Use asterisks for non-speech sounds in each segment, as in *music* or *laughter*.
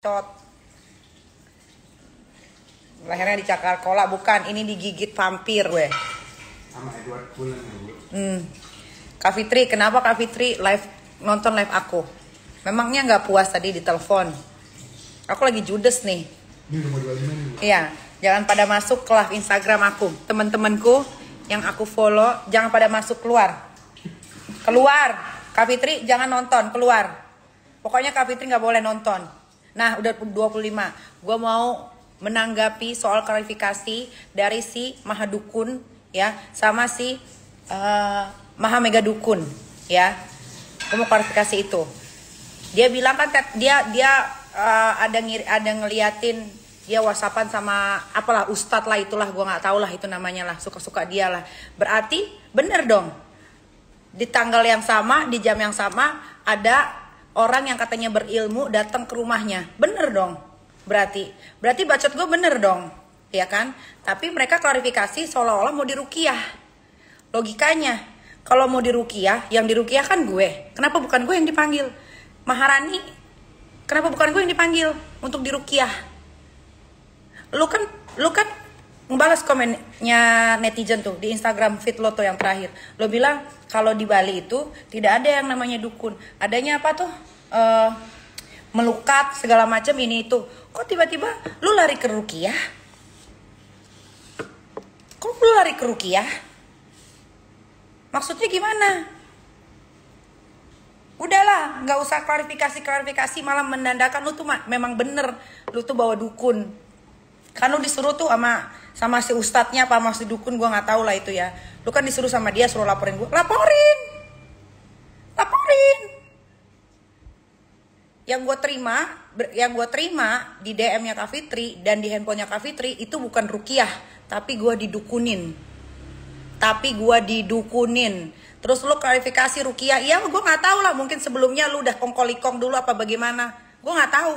Cot. Lehernya dicakar kola bukan, ini digigit vampir gue. sama Edward Cullen ya bu Hmm. Kak Fitri, kenapa Kak Fitri live nonton live aku? Memangnya nggak puas tadi di telepon? Aku lagi judes nih. ini udah mau 25 nih Iya, jangan pada masuk ke live Instagram aku. Teman-temanku yang aku follow, jangan pada masuk keluar. Keluar. Kak Fitri jangan nonton, keluar. Pokoknya Kak Fitri nggak boleh nonton. Nah, udah 25. Gua mau menanggapi soal klarifikasi dari si Mahadukun ya sama si eh, Maha Mega Dukun ya. Gue mau klarifikasi itu. Dia bilang kan dia dia eh, ada ngir, ada ngeliatin dia whatsappan sama apalah ustadz lah itulah gua nggak tahu lah itu namanya lah suka-suka dia lah berarti bener dong di tanggal yang sama di jam yang sama ada orang yang katanya berilmu datang ke rumahnya. Bener dong berarti. Berarti bacot gue bener dong ya kan? Tapi mereka klarifikasi seolah-olah mau dirukiah. Logikanya kalau mau dirukiah yang dirukiah kan gue. Kenapa bukan gue yang dipanggil? Maharani kenapa bukan gue yang dipanggil untuk dirukiah? Lu kan lu kan membalas komennya netizen tuh di Instagram feed lo tuh yang terakhir. Lo bilang kalau di Bali itu tidak ada yang namanya dukun. Adanya apa tuh? Eh, melukat segala macam ini itu. Kok tiba-tiba lu lari ke rukiah? Kok lu lari ke rukiah? Maksudnya gimana? Udahlah nggak usah klarifikasi klarifikasi malah menandakan lu tuh ma- memang bener. Lu tuh bawa dukun kan lu disuruh tuh sama sama si ustadznya apa sama si dukun gua nggak tahu lah itu ya. Lu kan disuruh sama dia suruh laporin gua. Laporin! Laporin! Yang gue terima yang gue terima di DM-nya Kak Fitri dan di handphonenya Kak Fitri itu bukan rukiah tapi gua didukunin. Tapi gua didukunin. Terus lu klarifikasi rukiah iya gue nggak tahu lah mungkin sebelumnya lu udah kongkolikong dulu apa bagaimana. Gue nggak tahu.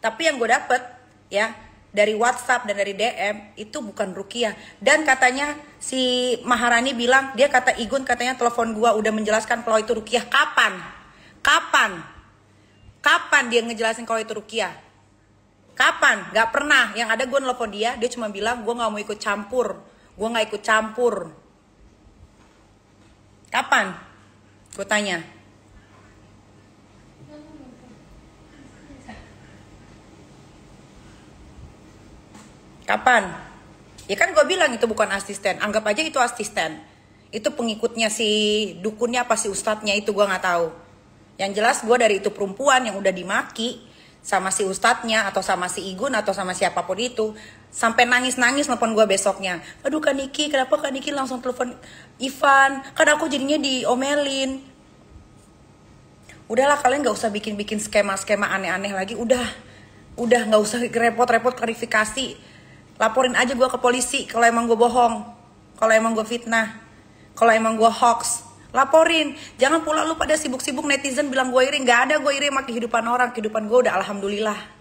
Tapi yang gue dapet ya dari WhatsApp dan dari DM itu bukan rukiah dan katanya si Maharani bilang dia kata Igun katanya telepon gua udah menjelaskan kalau itu rukiah kapan kapan kapan dia ngejelasin kalau itu rukiah Kapan? Gak pernah. Yang ada gue nelfon dia, dia cuma bilang gue gak mau ikut campur. Gue gak ikut campur. Kapan? Gue tanya. Kapan? Ya kan gue bilang itu bukan asisten. Anggap aja itu asisten. Itu pengikutnya si dukunnya apa si ustadznya itu gue nggak tahu. Yang jelas gue dari itu perempuan yang udah dimaki sama si ustadznya atau sama si Igun atau sama siapa pun itu sampai nangis-nangis nelfon gue besoknya. Aduh Kak Niki, kenapa Kak Niki langsung telepon Ivan? Kan aku jadinya diomelin. Udahlah kalian nggak usah bikin-bikin skema-skema aneh-aneh lagi. Udah, udah nggak usah repot-repot klarifikasi. Laporin aja gue ke polisi kalau emang gue bohong, kalau emang gue fitnah, kalau emang gue hoax. Laporin, jangan pula lu pada sibuk-sibuk netizen bilang gue iri. Nggak ada gue iri sama kehidupan orang, kehidupan gue udah alhamdulillah.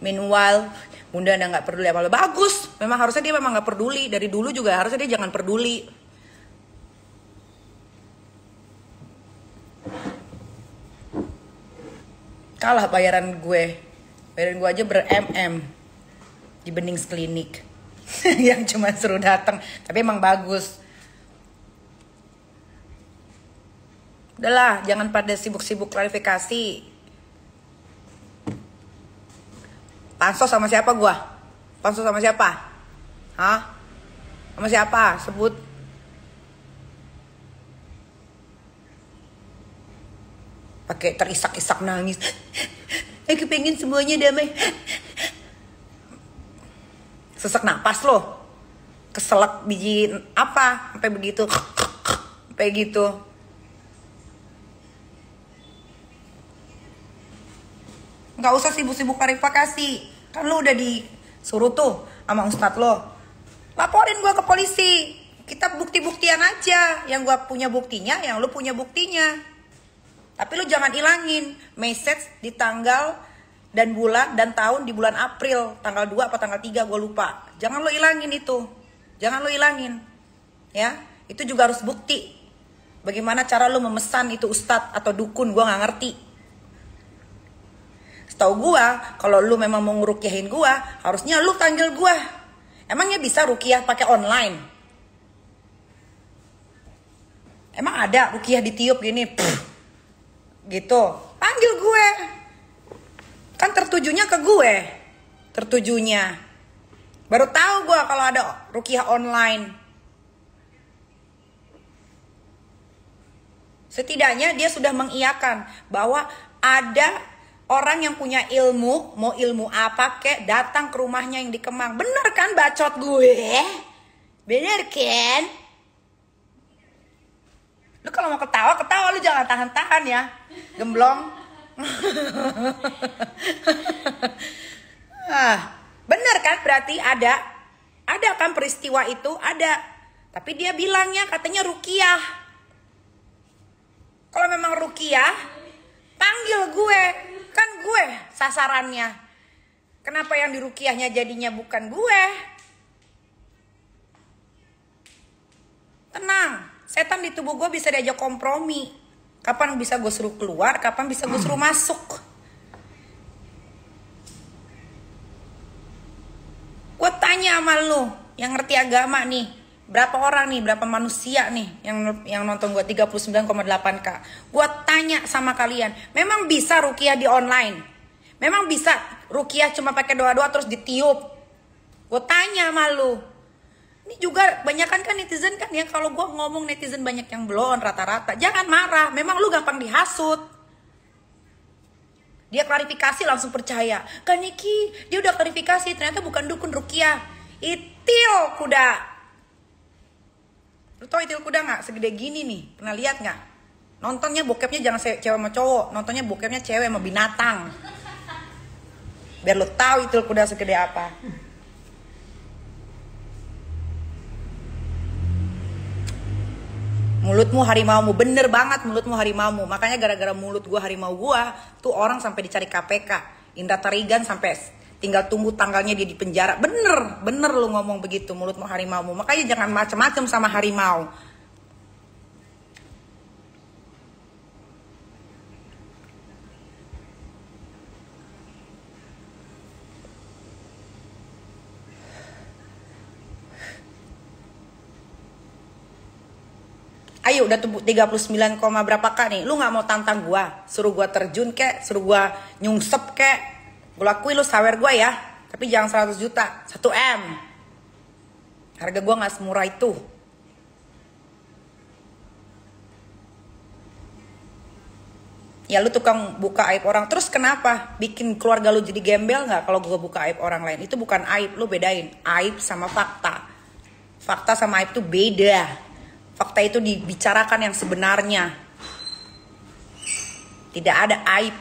Meanwhile, Bunda anda nggak peduli apa bagus. Memang harusnya dia memang nggak peduli dari dulu juga harusnya dia jangan peduli. Kalah bayaran gue, bayaran gue aja ber mm di Bening Klinik *laughs* yang cuma suruh datang, tapi emang bagus. Udahlah, jangan pada sibuk-sibuk klarifikasi. Pansos sama siapa gua? Pansos sama siapa? Hah? Sama siapa? Sebut. Pakai terisak-isak nangis. Aku pengen semuanya damai. Sesak napas loh. Keselak biji apa? Sampai begitu. Sampai gitu. nggak usah sibuk-sibuk klarifikasi kan lu udah disuruh tuh sama ustadz lo laporin gua ke polisi kita bukti-buktian aja yang gua punya buktinya yang lu punya buktinya tapi lu jangan ilangin message di tanggal dan bulan dan tahun di bulan April tanggal 2 apa tanggal 3 gue lupa jangan lo ilangin itu jangan lo ilangin Ya, itu juga harus bukti. Bagaimana cara lu memesan itu ustadz atau dukun, gua nggak ngerti. Setahu gua, kalau lu memang mau ngerukiahin gua, harusnya lu panggil gua. Emangnya bisa rukiah pakai online? Emang ada rukiah ditiup gini, pff, gitu. Panggil gue. Kan tertujunya ke gue. Tertujunya. Baru tahu gue kalau ada rukiah online. Setidaknya dia sudah mengiyakan bahwa ada orang yang punya ilmu, mau ilmu apa kek, datang ke rumahnya yang di Kemang. Bener kan bacot gue? Bener kan? Lu kalau mau ketawa, ketawa lu jangan tahan-tahan ya. Gemblong. *laughs* ah, bener kan berarti ada ada kan peristiwa itu ada. Tapi dia bilangnya katanya rukiah. Kalau memang rukiah, panggil gue. Kan gue sasarannya. Kenapa yang dirukiahnya jadinya bukan gue? Tenang, setan di tubuh gue bisa diajak kompromi. Kapan bisa gue suruh keluar, kapan bisa gue suruh masuk. Gue tanya sama lu yang ngerti agama nih, berapa orang nih, berapa manusia nih yang yang nonton gue 39,8k. Gue tanya sama kalian, memang bisa rukiah di online? Memang bisa rukiah cuma pakai doa-doa terus ditiup? Gue tanya sama lu. Ini juga banyakan kan netizen kan ya kalau gue ngomong netizen banyak yang belum rata-rata. Jangan marah, memang lu gampang dihasut. Dia klarifikasi langsung percaya. Kan Niki, dia udah klarifikasi ternyata bukan dukun rukiah. Itil kuda. Lu tau itil kuda nggak? Segede gini nih. Pernah lihat nggak? Nontonnya bokepnya jangan cewek sama cowok. Nontonnya bokepnya cewek sama binatang. Biar lu tahu itil kuda segede apa. Mulutmu harimaumu, bener banget mulutmu harimaumu. Makanya gara-gara mulut gua harimau gua, tuh orang sampai dicari KPK. Indra Tarigan sampai tinggal tunggu tanggalnya dia di penjara. Bener, bener lu ngomong begitu mulutmu harimaumu. Makanya jangan macem-macem sama harimau. Udah tubuh 39, berapa kak nih? Lu nggak mau tantang gua? Suruh gua terjun kek, suruh gua nyungsep kek. Gua lakuin lu sawer gua ya. Tapi jangan 100 juta, 1 M. Harga gua nggak semurah itu. Ya lu tukang buka aib orang terus kenapa? Bikin keluarga lu jadi gembel nggak kalau gua buka aib orang lain? Itu bukan aib, lu bedain aib sama fakta. Fakta sama aib tuh beda fakta itu dibicarakan yang sebenarnya. Tidak ada aib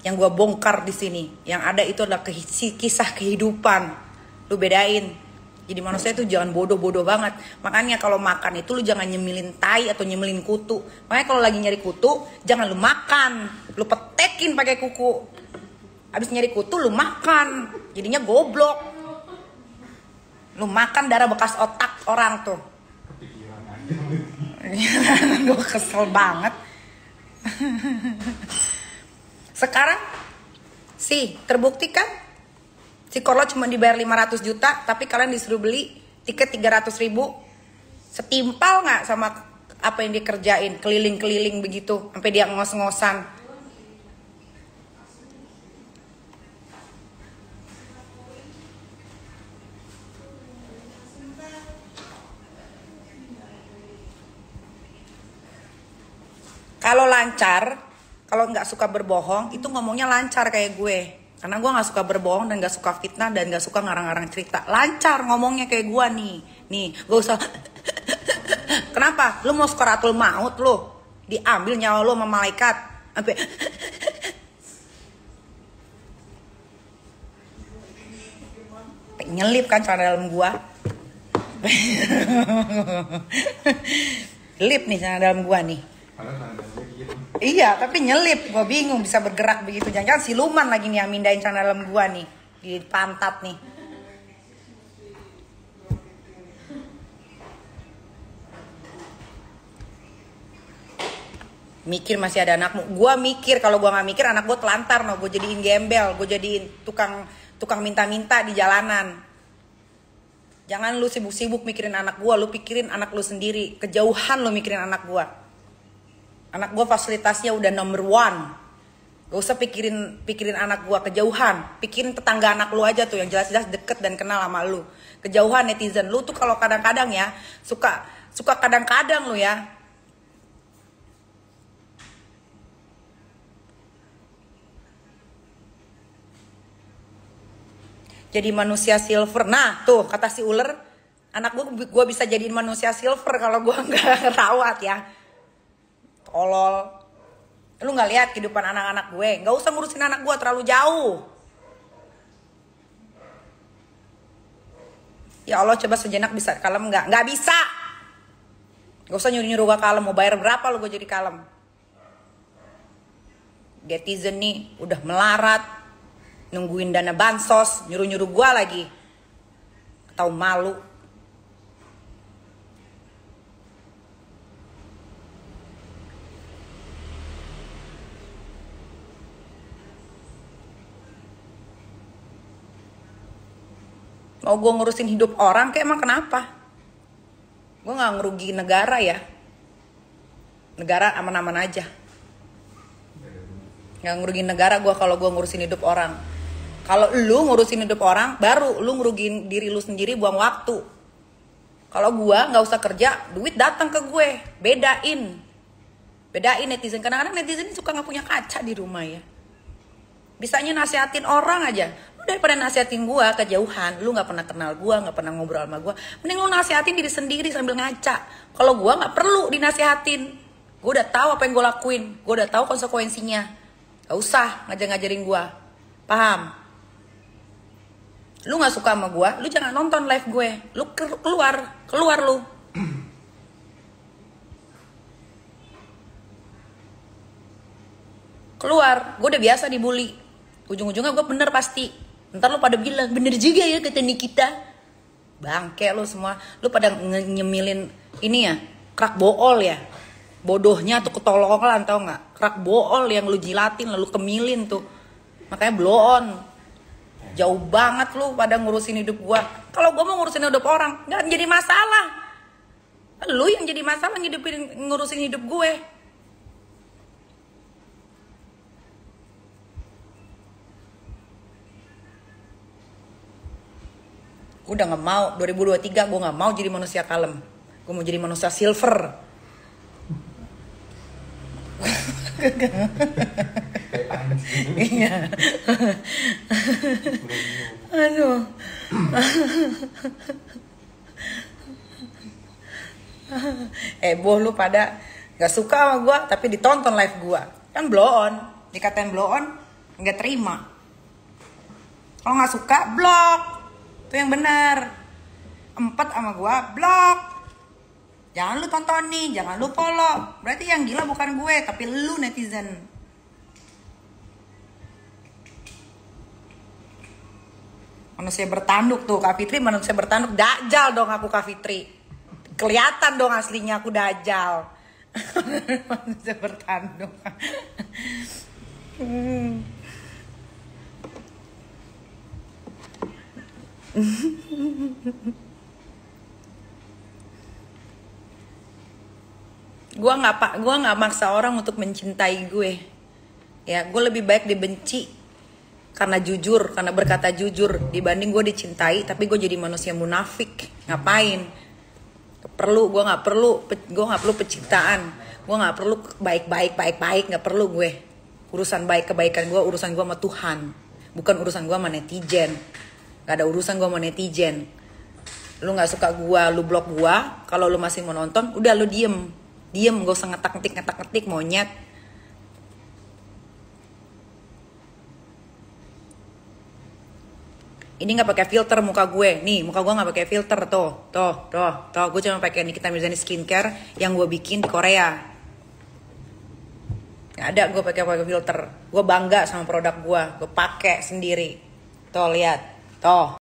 yang gue bongkar di sini. Yang ada itu adalah kisah kehidupan. Lu bedain. Jadi manusia itu jangan bodoh-bodoh banget. Makanya kalau makan itu lu jangan nyemilin tai atau nyemilin kutu. Makanya kalau lagi nyari kutu, jangan lu makan. Lu petekin pakai kuku. Habis nyari kutu lu makan. Jadinya goblok. Lu makan darah bekas otak orang tuh *laughs* gue kesel banget. Sekarang sih terbukti kan? Si Korlo cuma dibayar 500 juta tapi kalian disuruh beli tiket 300 ribu. Setimpal nggak sama apa yang dikerjain keliling-keliling begitu sampai dia ngos-ngosan Kalau lancar, kalau nggak suka berbohong, itu ngomongnya lancar kayak gue. Karena gue nggak suka berbohong dan nggak suka fitnah dan nggak suka ngarang-ngarang cerita. Lancar ngomongnya kayak gue nih. Nih, gak usah. Kenapa? Lu mau skaratul maut lu? Diambil nyawa lu sama malaikat. Sampai nyelip kan celana dalam gua. *laughs* Lip nih celana dalam gua nih. Iya, tapi nyelip. Gue bingung bisa bergerak begitu. Jangan-jangan siluman lagi nih yang mindahin celana dalam gua nih. Di pantat nih. Mikir masih ada anakmu. Gua mikir kalau gua nggak mikir anak gua telantar no. Gue jadiin gembel, gue jadiin tukang tukang minta-minta di jalanan. Jangan lu sibuk-sibuk mikirin anak gua, lu pikirin anak lu sendiri. Kejauhan lu mikirin anak gua anak gue fasilitasnya udah number one Gak usah pikirin pikirin anak gua kejauhan, pikirin tetangga anak lu aja tuh yang jelas-jelas deket dan kenal sama lu. Kejauhan netizen lu tuh kalau kadang-kadang ya suka suka kadang-kadang lu ya jadi manusia silver. Nah, tuh kata si ular, anak gue gue bisa jadiin manusia silver kalau gue *laughs* nggak rawat ya. Tolol. Lu nggak lihat kehidupan anak-anak gue? Nggak usah ngurusin anak gue terlalu jauh. Ya Allah coba sejenak bisa kalem nggak? Nggak bisa. Gak usah nyuruh-nyuruh gue kalem. Mau bayar berapa lu gue jadi kalem? Netizen nih udah melarat, nungguin dana bansos, nyuruh-nyuruh gua lagi. Tahu malu. Mau gue ngurusin hidup orang kayak emang kenapa? Gue gak ngerugi negara ya. Negara aman-aman aja. Nggak ngerugiin negara gue kalau gue ngurusin hidup orang. Kalau lu ngurusin hidup orang baru lu ngerugiin diri lu sendiri buang waktu. Kalau gue nggak usah kerja duit datang ke gue. Bedain. Bedain netizen. Kadang-kadang netizen suka nggak punya kaca di rumah ya. Bisanya nasihatin orang aja daripada nasihatin gue kejauhan lu nggak pernah kenal gue nggak pernah ngobrol sama gue mending lu nasihatin diri sendiri sambil ngaca kalau gue nggak perlu dinasihatin gue udah tahu apa yang gue lakuin gue udah tahu konsekuensinya Gak usah ngajar-ngajarin gue. Paham? Lu gak suka sama gue, lu jangan nonton live gue. Lu keluar, keluar lu. Keluar, gue udah biasa dibully. Ujung-ujungnya gue bener pasti. Ntar lu pada bilang, bener juga ya kata Nikita. Bangke lu semua. Lu pada nyemilin ini ya, krak bool ya. Bodohnya tuh ketolongan tau nggak? Kerak bool yang lu jilatin lalu kemilin tuh. Makanya blow on jauh banget lu pada ngurusin hidup gua. Kalau gua mau ngurusin hidup orang nggak jadi masalah. Lu yang jadi masalah ngidupin ngurusin hidup gue gue udah nggak mau 2023 gue nggak mau jadi manusia kalem. Gue mau jadi manusia silver. Iya. Aduh. eh lu pada nggak suka sama gue tapi ditonton live gue kan blow on. Dikatain blow on nggak terima. Kalau nggak suka blok itu yang benar empat sama gue blok Jangan lu tonton nih, jangan lu follow. Berarti yang gila bukan gue, tapi lu netizen. Manusia bertanduk tuh, Kak Fitri manusia bertanduk. Dajal dong aku Kak Fitri. Kelihatan dong aslinya aku dajal. *laughs* manusia bertanduk. *laughs* hmm. *laughs* gue nggak pak gue nggak maksa orang untuk mencintai gue. Ya gue lebih baik dibenci karena jujur karena berkata jujur dibanding gue dicintai tapi gue jadi manusia munafik. Ngapain? Perlu gue nggak perlu gue nggak perlu penciptaan. Gue nggak perlu baik baik baik baik nggak perlu gue. Urusan baik kebaikan gue urusan gue sama Tuhan. Bukan urusan gue sama netizen gak ada urusan gue sama netizen. Lu nggak suka gue lu blok gue kalau lu masih mau nonton udah lu diem. Diem gak usah ngetak ngetik ngetak ngetik monyet. Ini nggak pakai filter muka gue. Nih muka gue nggak pakai filter. Tuh tuh tuh tuh. Gue cuma pakai Nikita Mirzani skincare yang gue bikin di Korea. Nggak ada gue pakai pakai filter. Gue bangga sama produk gue gue pakai sendiri. Tuh lihat tuh